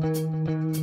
Música